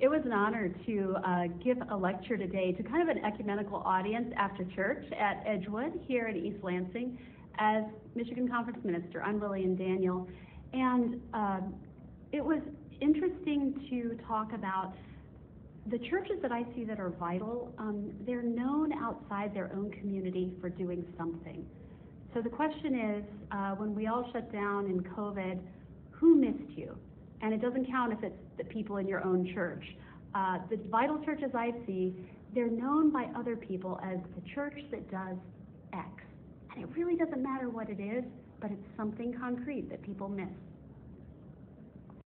It was an honor to uh, give a lecture today to kind of an ecumenical audience after church at Edgewood here in East Lansing as Michigan Conference Minister. I'm Lillian Daniel. And um, it was interesting to talk about the churches that I see that are vital. Um, they're known outside their own community for doing something. So the question is, uh, when we all shut down in COVID, who missed you? And it doesn't count if it's the people in your own church. Uh, the vital churches I see, they're known by other people as the church that does X. And it really doesn't matter what it is, but it's something concrete that people miss.